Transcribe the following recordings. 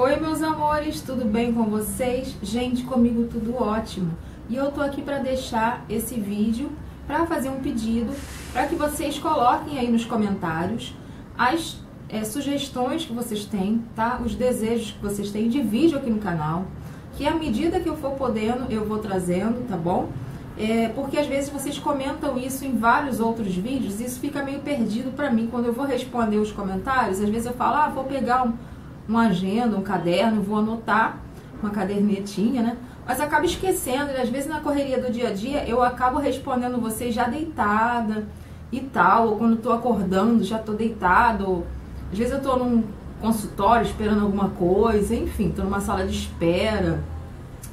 Oi, meus amores, tudo bem com vocês? Gente, comigo tudo ótimo. E eu tô aqui para deixar esse vídeo para fazer um pedido para que vocês coloquem aí nos comentários as é, sugestões que vocês têm, tá? Os desejos que vocês têm de vídeo aqui no canal, que à medida que eu for podendo eu vou trazendo, tá bom? É, porque às vezes vocês comentam isso em vários outros vídeos isso fica meio perdido para mim quando eu vou responder os comentários. Às vezes eu falo, ah, vou pegar um uma agenda, um caderno, vou anotar, uma cadernetinha, né? Mas acabo esquecendo, e às vezes na correria do dia a dia eu acabo respondendo vocês já deitada e tal, ou quando estou acordando já estou deitado, às vezes eu estou num consultório esperando alguma coisa, enfim, estou numa sala de espera.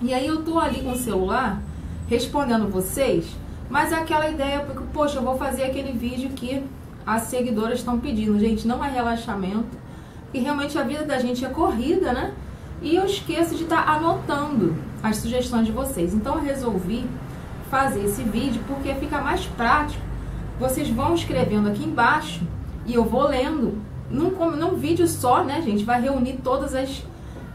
E aí eu estou ali com o celular respondendo vocês, mas é aquela ideia, porque, poxa, eu vou fazer aquele vídeo que as seguidoras estão pedindo. Gente, não é relaxamento que realmente a vida da gente é corrida, né? E eu esqueço de estar tá anotando as sugestões de vocês. Então eu resolvi fazer esse vídeo porque fica mais prático. Vocês vão escrevendo aqui embaixo e eu vou lendo. Num, num vídeo só, né, gente? Vai reunir todas as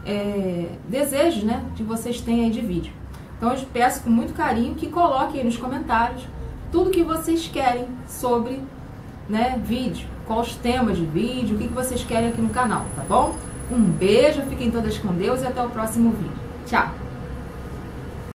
é, desejos, né, que vocês têm aí de vídeo. Então eu peço com muito carinho que coloquem aí nos comentários tudo que vocês querem sobre né, vídeo, quais os temas de vídeo, o que, que vocês querem aqui no canal, tá bom? Um beijo, fiquem todas com Deus e até o próximo vídeo. Tchau!